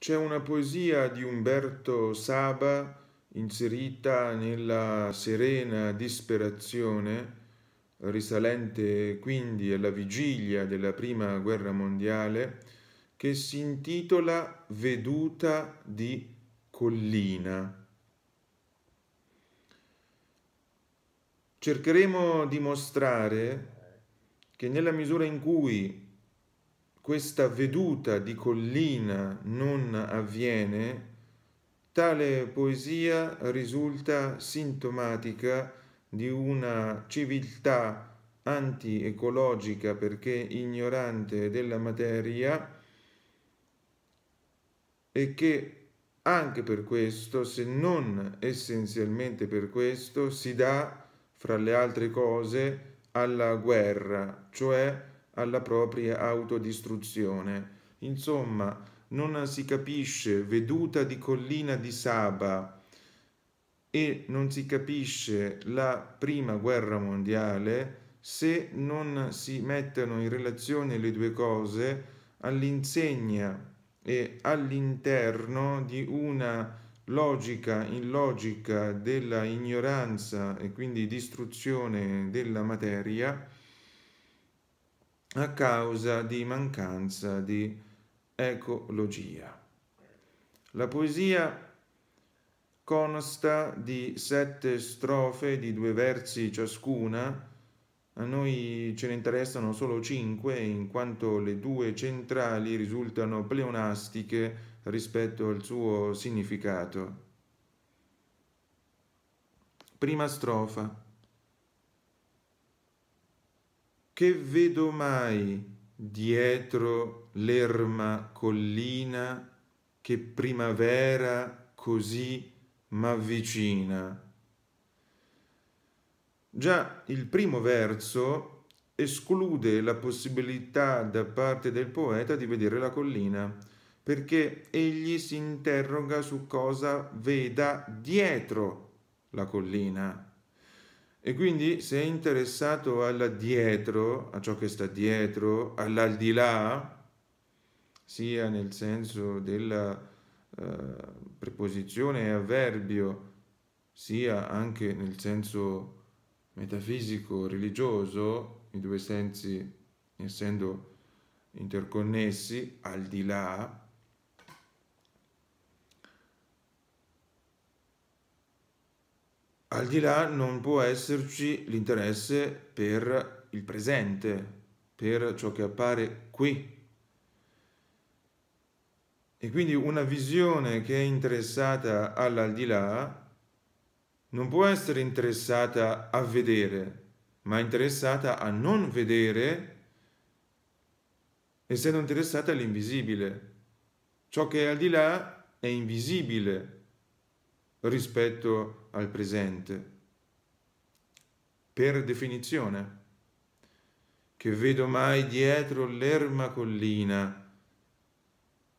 C'è una poesia di Umberto Saba inserita nella serena disperazione, risalente quindi alla vigilia della Prima Guerra Mondiale, che si intitola Veduta di collina. Cercheremo di mostrare che nella misura in cui questa veduta di collina non avviene, tale poesia risulta sintomatica di una civiltà anti-ecologica perché ignorante della materia e che anche per questo, se non essenzialmente per questo, si dà, fra le altre cose, alla guerra, cioè alla propria autodistruzione. Insomma, non si capisce veduta di collina di Saba e non si capisce la prima guerra mondiale se non si mettono in relazione le due cose all'insegna e all'interno di una logica in logica della ignoranza e quindi distruzione della materia a causa di mancanza di ecologia. La poesia consta di sette strofe di due versi ciascuna, a noi ce ne interessano solo cinque in quanto le due centrali risultano pleonastiche rispetto al suo significato. Prima strofa. Che vedo mai dietro l'erma collina che primavera così m'avvicina? Già il primo verso esclude la possibilità da parte del poeta di vedere la collina perché egli si interroga su cosa veda dietro la collina. E quindi se è interessato alla dietro, a ciò che sta dietro, all'aldilà, sia nel senso della eh, preposizione e avverbio, sia anche nel senso metafisico religioso, i due sensi essendo interconnessi al di là, al di là non può esserci l'interesse per il presente, per ciò che appare qui. E quindi una visione che è interessata all'aldilà non può essere interessata a vedere, ma interessata a non vedere, essendo interessata all'invisibile. Ciò che è al di là è invisibile rispetto al presente. Per definizione, che vedo mai dietro l'erma collina.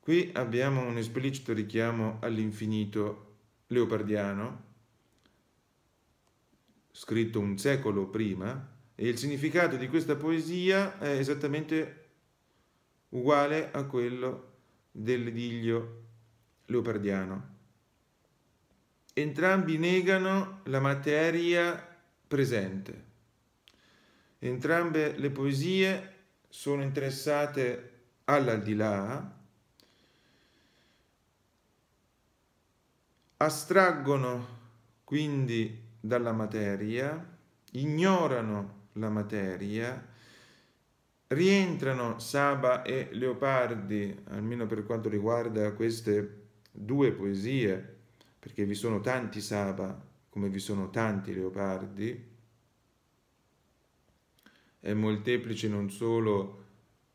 Qui abbiamo un esplicito richiamo all'infinito leopardiano, scritto un secolo prima, e il significato di questa poesia è esattamente uguale a quello dell'idillio leopardiano entrambi negano la materia presente. Entrambe le poesie sono interessate all'aldilà, astraggono quindi dalla materia, ignorano la materia, rientrano Saba e Leopardi, almeno per quanto riguarda queste due poesie, perché vi sono tanti Saba come vi sono tanti leopardi, è molteplice non solo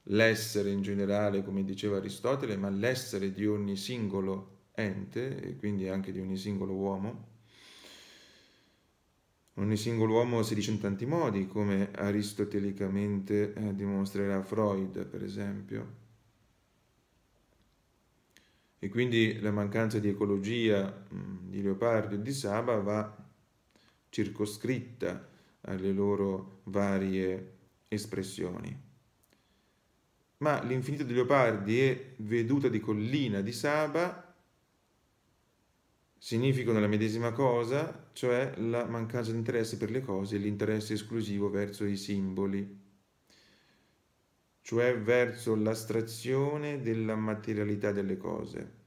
l'essere in generale, come diceva Aristotele, ma l'essere di ogni singolo ente e quindi anche di ogni singolo uomo. Ogni singolo uomo si dice in tanti modi, come aristotelicamente eh, dimostrerà Freud, per esempio e quindi la mancanza di ecologia di Leopardi e di Saba va circoscritta alle loro varie espressioni. ma l'infinito di Leopardi e veduta di collina di Saba significano la medesima cosa, cioè la mancanza di interesse per le cose e l'interesse esclusivo verso i simboli, cioè verso l'astrazione della materialità delle cose.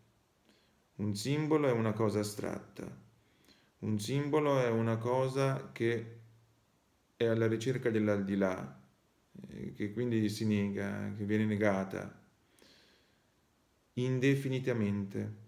Un simbolo è una cosa astratta, un simbolo è una cosa che è alla ricerca dell'aldilà, eh, che quindi si nega, che viene negata indefinitamente.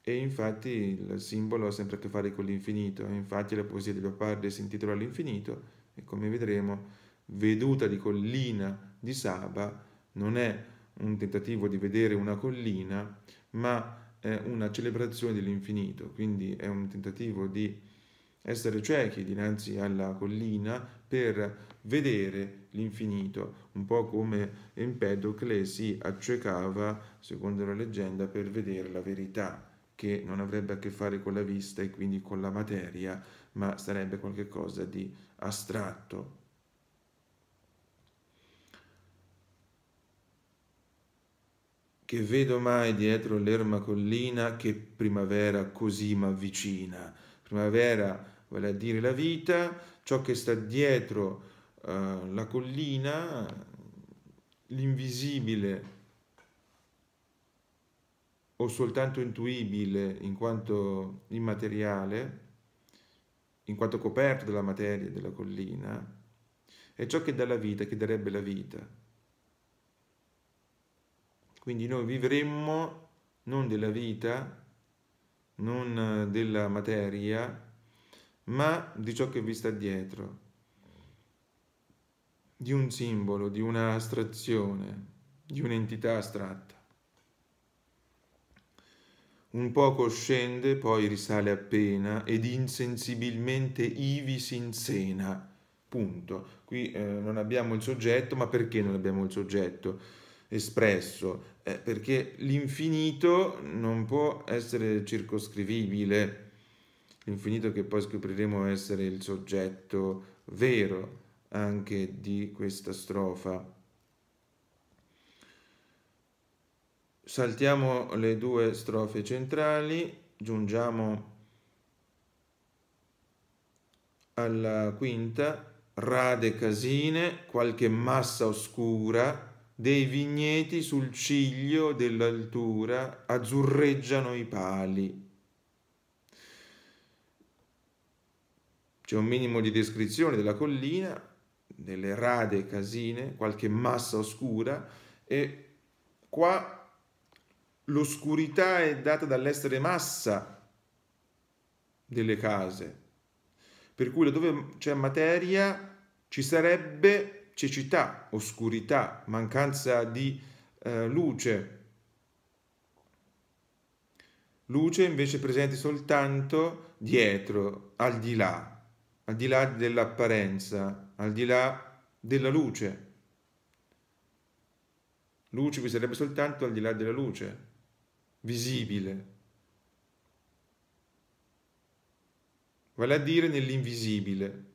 E infatti il simbolo ha sempre a che fare con l'infinito, infatti la poesia di Leopardi si intitola L'infinito, e come vedremo, veduta di collina di Saba non è un tentativo di vedere una collina, ma è una celebrazione dell'infinito, quindi è un tentativo di essere ciechi dinanzi alla collina per vedere l'infinito, un po' come Empedocle si accecava, secondo la leggenda, per vedere la verità che non avrebbe a che fare con la vista e quindi con la materia, ma sarebbe qualcosa di astratto. Che vedo mai dietro l'erma collina che primavera così m'avvicina. Primavera vale a dire la vita, ciò che sta dietro uh, la collina, l'invisibile o soltanto intuibile in quanto immateriale, in quanto coperto dalla materia della collina, è ciò che dà la vita, che darebbe la vita. Quindi noi vivremmo non della vita, non della materia, ma di ciò che vi sta dietro, di un simbolo, di un'astrazione, di un'entità astratta. Un poco scende, poi risale appena, ed insensibilmente ivi si insena. Punto. Qui eh, non abbiamo il soggetto, ma perché non abbiamo il soggetto espresso? Eh, perché l'infinito non può essere circoscrivibile, l'infinito che poi scopriremo essere il soggetto vero anche di questa strofa. Saltiamo le due strofe centrali, giungiamo alla quinta, rade casine, qualche massa oscura, dei vigneti sul ciglio dell'altura azzurreggiano i pali. C'è un minimo di descrizione della collina, delle rade casine, qualche massa oscura e qua l'oscurità è data dall'essere massa delle case, per cui laddove c'è materia ci sarebbe cecità, oscurità, mancanza di eh, luce. Luce invece presente soltanto dietro, al di là, al di là dell'apparenza, al di là della luce. Luce qui sarebbe soltanto al di là della luce visibile, vale a dire nell'invisibile.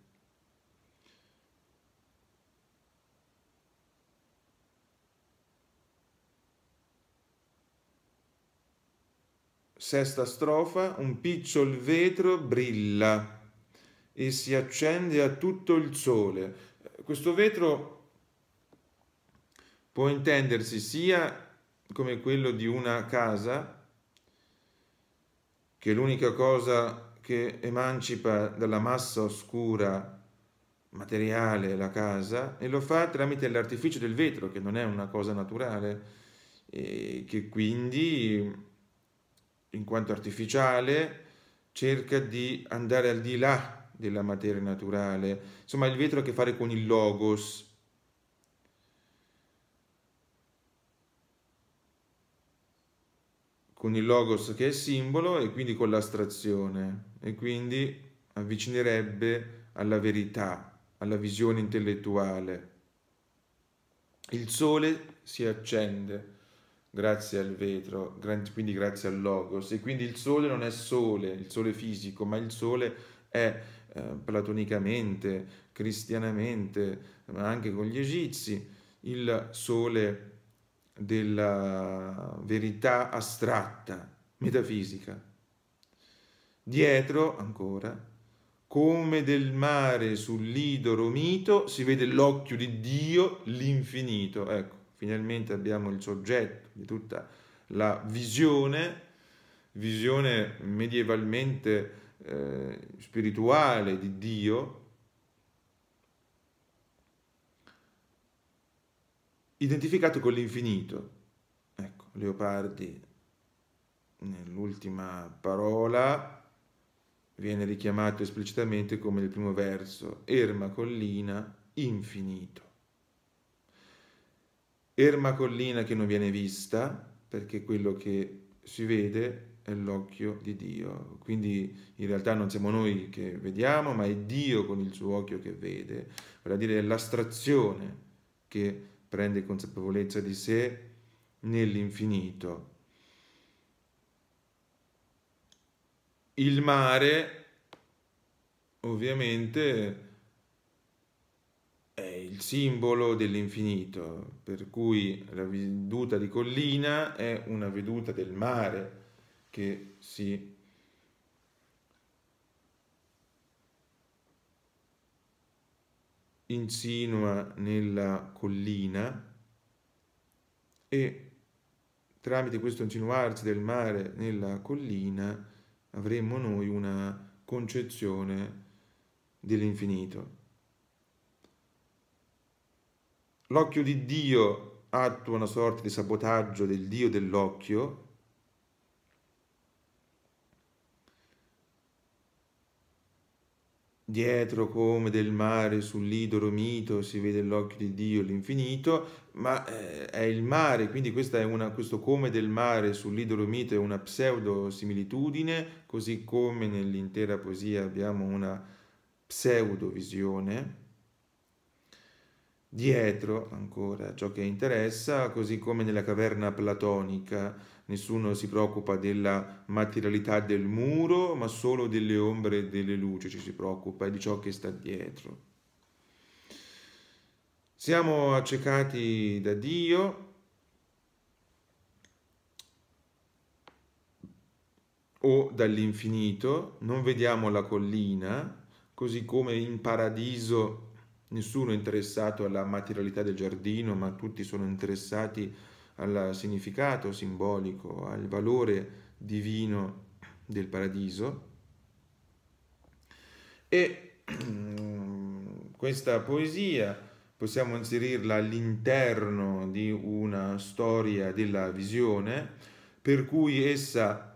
Sesta strofa, un picciol vetro brilla e si accende a tutto il sole. Questo vetro può intendersi sia come quello di una casa, che è l'unica cosa che emancipa dalla massa oscura materiale la casa, e lo fa tramite l'artificio del vetro, che non è una cosa naturale, e che quindi, in quanto artificiale, cerca di andare al di là della materia naturale. Insomma, il vetro ha a che fare con il logos, con il logos che è simbolo e quindi con l'astrazione e quindi avvicinerebbe alla verità, alla visione intellettuale. Il sole si accende grazie al vetro, quindi grazie al logos e quindi il sole non è sole, il sole fisico, ma il sole è eh, platonicamente, cristianamente, ma anche con gli egizi, il sole della verità astratta, metafisica. Dietro, ancora, come del mare sull'idolo mito, si vede l'occhio di Dio, l'infinito. Ecco, finalmente abbiamo il soggetto di tutta la visione, visione medievalmente eh, spirituale di Dio, identificato con l'infinito. Ecco, Leopardi nell'ultima parola viene richiamato esplicitamente come nel primo verso, Erma collina infinito. Erma collina che non viene vista, perché quello che si vede è l'occhio di Dio. Quindi in realtà non siamo noi che vediamo, ma è Dio con il suo occhio che vede. Vuol dire l'astrazione che prende consapevolezza di sé nell'infinito. Il mare ovviamente simbolo dell'infinito, per cui la veduta di collina è una veduta del mare che si insinua nella collina e tramite questo insinuarsi del mare nella collina avremmo noi una concezione dell'infinito. L'occhio di Dio attua una sorta di sabotaggio del Dio dell'occhio dietro come del mare sull'idolo mito si vede l'occhio di Dio, l'infinito, ma eh, è il mare, quindi una, questo come del mare sull'idolo mito è una pseudo similitudine, così come nell'intera poesia abbiamo una pseudo visione. Dietro ancora ciò che interessa, così come nella caverna platonica, nessuno si preoccupa della materialità del muro, ma solo delle ombre e delle luci ci si preoccupa di ciò che sta dietro. Siamo accecati da Dio, o dall'infinito, non vediamo la collina, così come in paradiso nessuno è interessato alla materialità del giardino, ma tutti sono interessati al significato simbolico, al valore divino del paradiso. E questa poesia possiamo inserirla all'interno di una storia della visione, per cui essa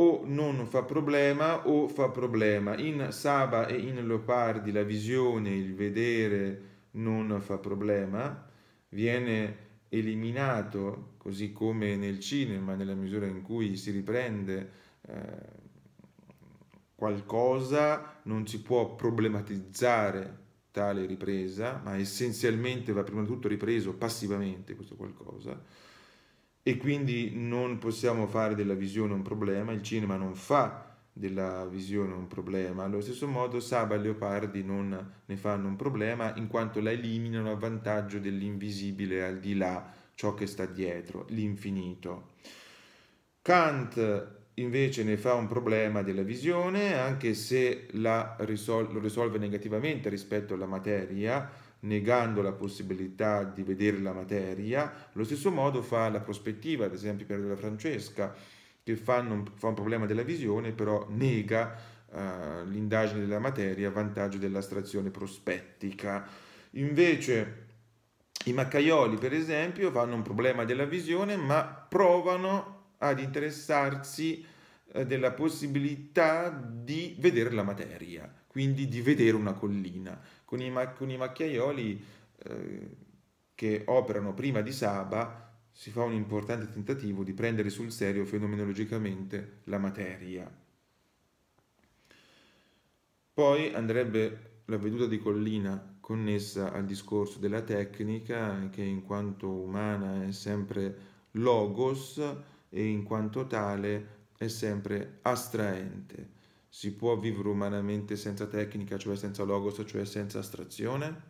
o non fa problema o fa problema. In Saba e in Leopardi la visione, il vedere non fa problema, viene eliminato, così come nel cinema, nella misura in cui si riprende eh, qualcosa, non si può problematizzare tale ripresa, ma essenzialmente va prima di tutto ripreso passivamente questo qualcosa e quindi non possiamo fare della visione un problema, il cinema non fa della visione un problema. Allo stesso modo Saba e Leopardi non ne fanno un problema in quanto la eliminano a vantaggio dell'invisibile al di là, ciò che sta dietro, l'infinito. Kant invece ne fa un problema della visione, anche se risol- lo risolve negativamente rispetto alla materia, negando la possibilità di vedere la materia. Allo stesso modo fa la prospettiva, ad esempio per la Francesca, che fanno, fa un problema della visione, però nega uh, l'indagine della materia a vantaggio dell'astrazione prospettica. Invece i maccaioli, per esempio, fanno un problema della visione, ma provano ad interessarsi uh, della possibilità di vedere la materia, quindi di vedere una collina. Con i, con i macchiaioli uh, che operano prima di Saba si fa un importante tentativo di prendere sul serio fenomenologicamente la materia. Poi andrebbe la veduta di collina connessa al discorso della tecnica che in quanto umana è sempre logos e in quanto tale è sempre astraente. Si può vivere umanamente senza tecnica, cioè senza logos, cioè senza astrazione?